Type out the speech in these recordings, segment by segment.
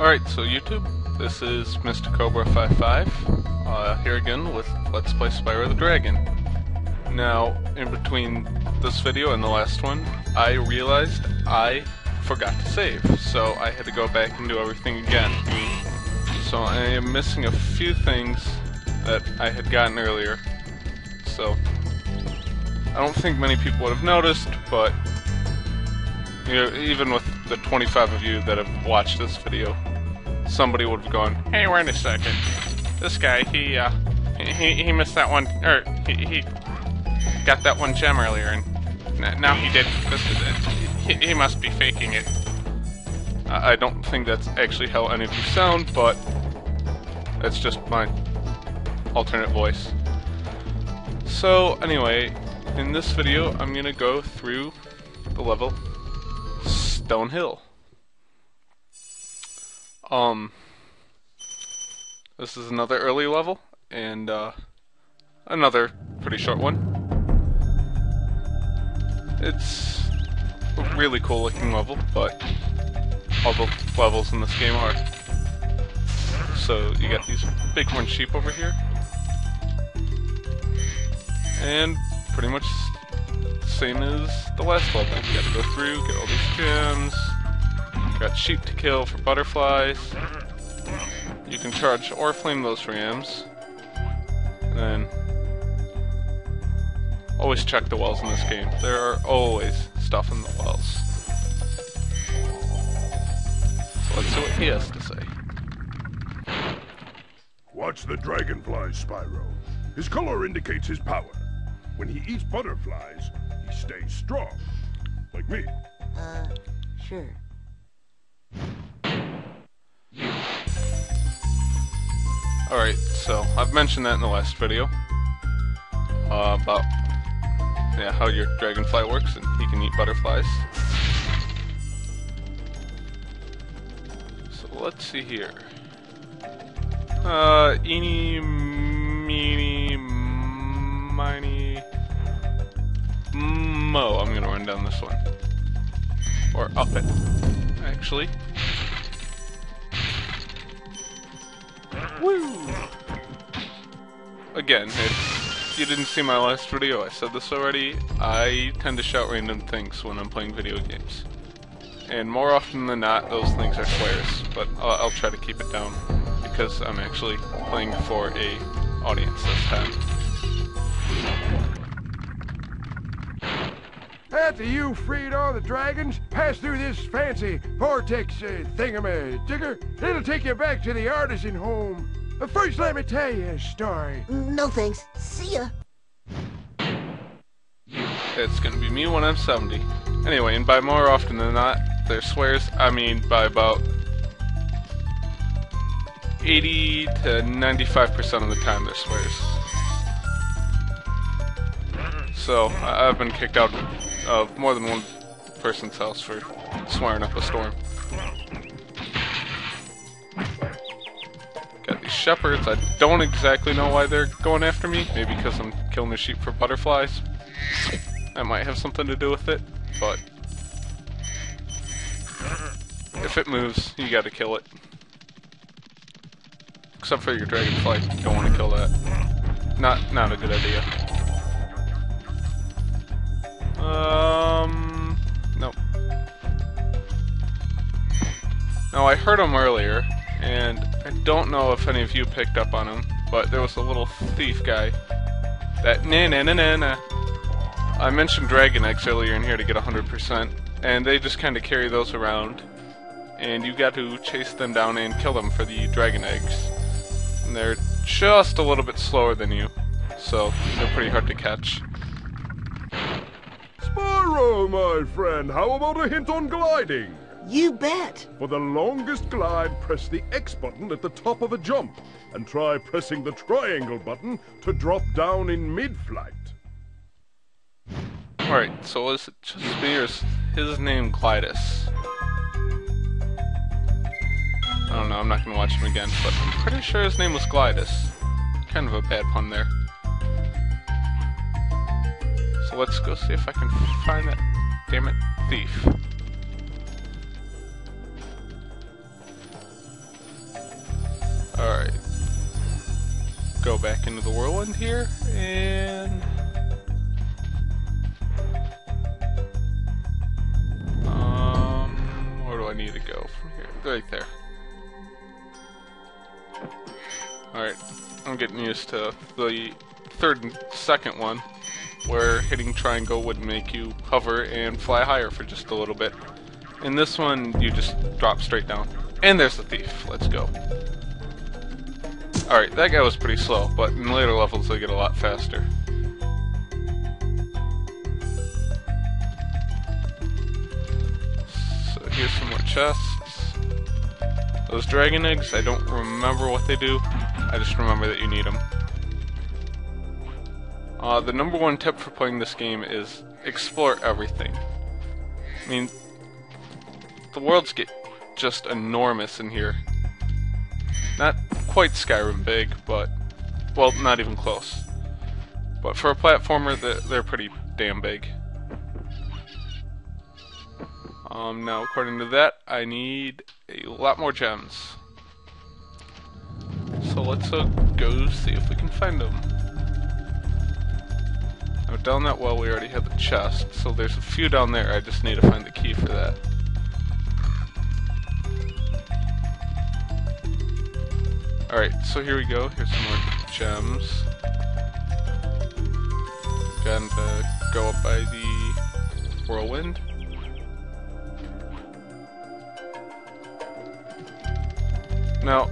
Alright, so YouTube, this is Mr. Cobra55, uh, here again with Let's Play Spyro the Dragon. Now, in between this video and the last one, I realized I forgot to save, so I had to go back and do everything again. So I am missing a few things that I had gotten earlier, so I don't think many people would have noticed, but you know, even with the 25 of you that have watched this video, somebody would have gone, "Hey, wait a second, this guy, he, uh, he, he missed that one, or he, he got that one gem earlier, and now he did this. He, he must be faking it." I don't think that's actually how any of you sound, but that's just my alternate voice. So, anyway, in this video, I'm gonna go through the level Stone Hill. Um, this is another early level, and uh, another pretty short one. It's a really cool looking level, but all the levels in this game are. So you got these bighorn sheep over here, and pretty much same as the last level. You gotta go through, get all these gems. Got sheep to kill for butterflies. You can charge or flame those rams. And then always check the wells in this game. There are always stuff in the wells. So let's see what he has to say. Watch the dragonflies, Spyro. His color indicates his power. When he eats butterflies, he stays strong. Like me. Uh, sure. Alright, so I've mentioned that in the last video. Uh, about yeah, how your dragonfly works and he can eat butterflies. So let's see here. Uh, eeny, meeny, miny, mo. I'm gonna run down this one. Or up it, actually. Woo! Again, if you didn't see my last video, I said this already, I tend to shout random things when I'm playing video games. And more often than not, those things are swears, but I'll, I'll try to keep it down, because I'm actually playing for a audience this time. After you freed all the dragons, pass through this fancy vortex uh, thingamajigger. It'll take you back to the artisan home. But first, let me tell you a story. No thanks. See ya. It's gonna be me when I'm 70. Anyway, and by more often than not, they're swears, I mean by about 80 to 95% of the time they're swears. So, I've been kicked out of more than one person's house for swearing up a storm. Got these shepherds. I don't exactly know why they're going after me. Maybe because I'm killing the sheep for butterflies. That might have something to do with it, but if it moves, you gotta kill it. Except for your dragonfly, don't want to kill that. Not, not a good idea. Um, nope. Now I heard him earlier, and I don't know if any of you picked up on him, but there was a little thief guy. That na na na na na. I mentioned dragon eggs earlier in here to get 100%, and they just kind of carry those around, and you got to chase them down and kill them for the dragon eggs. And they're just a little bit slower than you, so they're pretty hard to catch. Spyro, my friend, how about a hint on gliding? You bet. For the longest glide, press the X button at the top of a jump, and try pressing the triangle button to drop down in mid-flight. Alright, so is it just me or is his name Glidus? I don't know, I'm not gonna watch him again, but I'm pretty sure his name was Glidus. Kind of a bad pun there let's go see if I can find that damn it thief. Alright. Go back into the whirlwind here and um where do I need to go from here? Right there. Alright, I'm getting used to the third and second one where hitting triangle would make you hover and fly higher for just a little bit. In this one, you just drop straight down. And there's the thief. Let's go. Alright, that guy was pretty slow, but in later levels they get a lot faster. So here's some more chests. Those dragon eggs, I don't remember what they do. I just remember that you need them. Uh, the number one tip for playing this game is explore everything. I mean, the worlds get just enormous in here. Not quite Skyrim big, but, well, not even close. But for a platformer, they're pretty damn big. Um, now, according to that, I need a lot more gems. So let's uh, go see if we can find them. Now, down that well, we already have the chest, so there's a few down there. I just need to find the key for that. Alright, so here we go. Here's some more gems. Again, to uh, go up by the whirlwind. Now,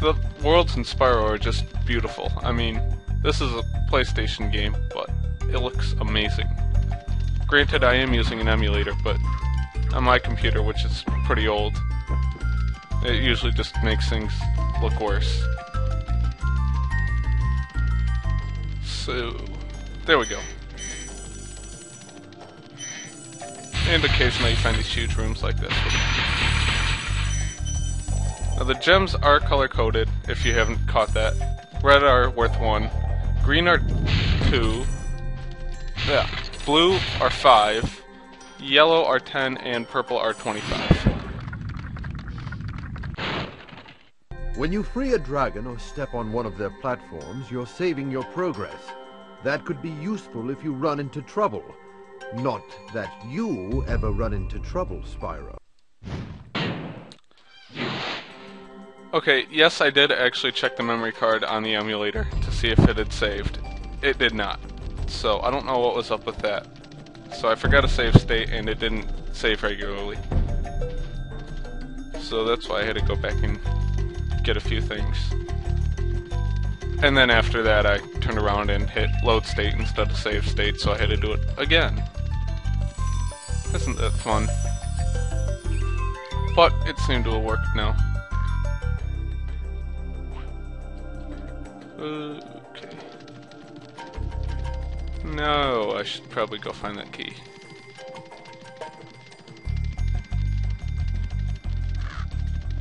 the worlds in Spyro are just beautiful. I mean, this is a PlayStation game, but it looks amazing. Granted, I am using an emulator, but on my computer, which is pretty old, it usually just makes things look worse. So, there we go. And occasionally you find these huge rooms like this. Now the gems are color-coded, if you haven't caught that. Red are worth 1, green are 2, yeah, blue are 5, yellow are 10, and purple are 25. When you free a dragon or step on one of their platforms, you're saving your progress. That could be useful if you run into trouble. Not that you ever run into trouble, Spyro. Okay, yes, I did actually check the memory card on the emulator to see if it had saved. It did not. So I don't know what was up with that. So I forgot a save state and it didn't save regularly. So that's why I had to go back and get a few things. And then after that, I turned around and hit load state instead of save state, so I had to do it again. Isn't that fun? But it seemed to have worked now. Uh, okay. No, I should probably go find that key.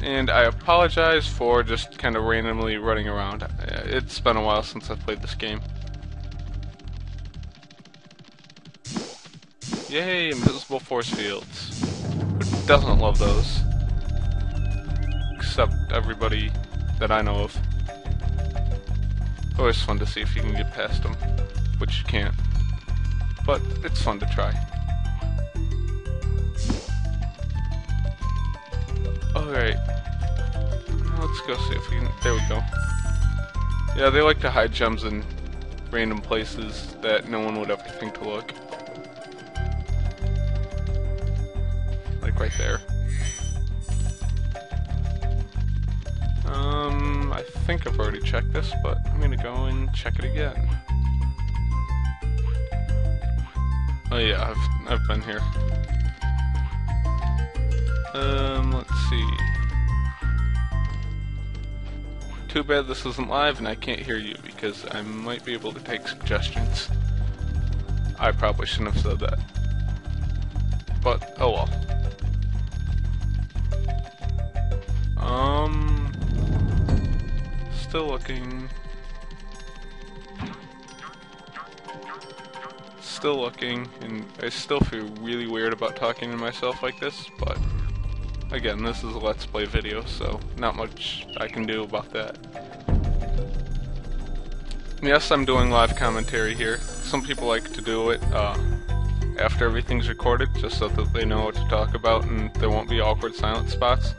and I apologize for just kind of randomly running around. Uh, it's been a while since I've played this game. Yay, invisible force fields. Who doesn't love those? Except everybody that I know of. Always fun to see if you can get past them, which you can't. But it's fun to try. Alright. Let's go see if we can... There we go. Yeah, they like to hide gems in random places that no one would ever think to look. Like right there. I think I've already checked this, but I'm gonna go and check it again. Oh yeah, I've, I've been here. Um, let's see. Too bad this isn't live and I can't hear you because I might be able to take suggestions. I probably shouldn't have said that. But, oh well. Um, still looking. Still looking, and I still feel really weird about talking to myself like this, but Again, this is a Let's Play video, so not much I can do about that. yes, I'm doing live commentary here. Some people like to do it uh, after everything's recorded, just so that they know what to talk about and there won't be awkward silent spots.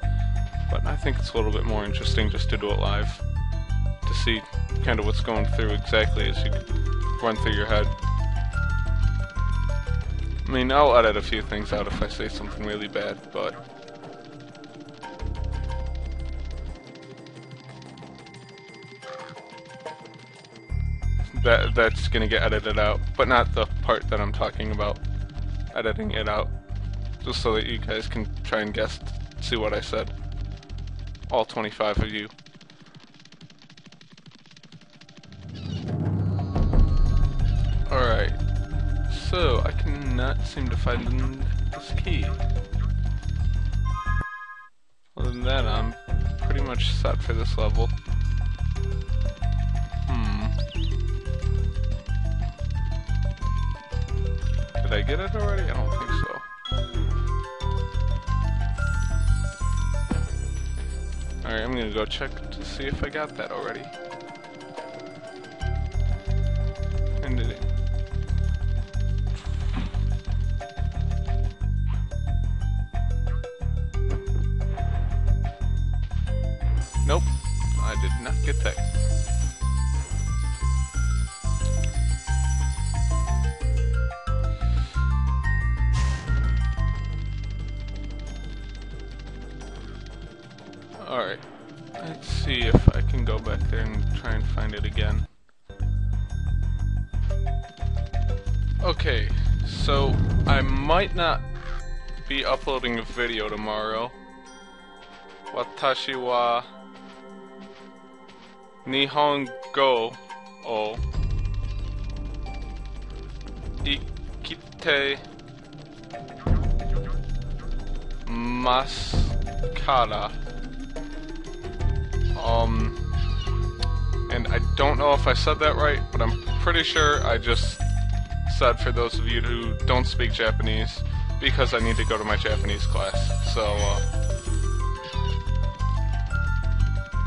But I think it's a little bit more interesting just to do it live, see kind of what's going through exactly as you run through your head. I mean, I'll edit a few things out if I say something really bad, but that that's gonna get edited out, but not the part that I'm talking about. Editing it out, just so that you guys can try and guess, see what I said. All 25 of you. Seem to find this key. Other than that, I'm pretty much set for this level. Hmm. Did I get it already? I don't think so. Alright, I'm gonna go check to see if I got that already. Get that. Alright, let's see if I can go back there and try and find it again. Okay, so I might not be uploading a video tomorrow. Watashi wa Nihongo o ikite maskara. Um, and I don't know if I said that right, but I'm pretty sure I just said for those of you who don't speak Japanese, because I need to go to my Japanese class. So, uh,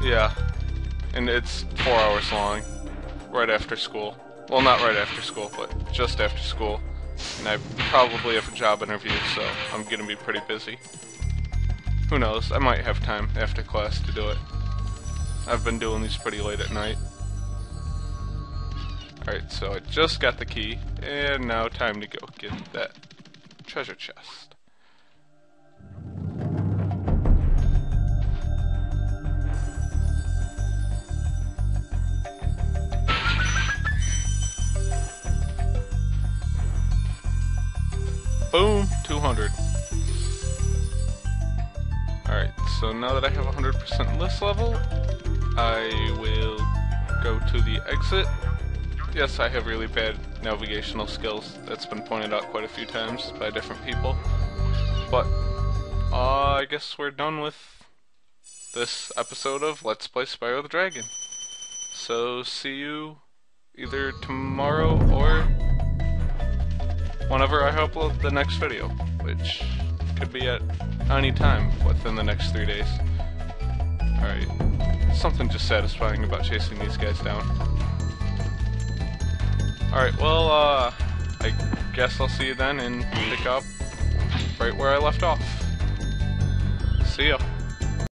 yeah. And it's four hours long, right after school. Well, not right after school, but just after school. And I probably have a job interview, so I'm gonna be pretty busy. Who knows, I might have time after class to do it. I've been doing these pretty late at night. Alright, so I just got the key, and now time to go get that treasure chest. Boom, 200. Alright, so now that I have 100% list level, I will go to the exit. Yes, I have really bad navigational skills. That's been pointed out quite a few times by different people. But, uh, I guess we're done with this episode of Let's Play Spyro the Dragon. So, see you either tomorrow or whenever I upload the next video, which could be at any time within the next three days. Alright. Something just satisfying about chasing these guys down. Alright, well, uh, I guess I'll see you then and pick up right where I left off. See ya.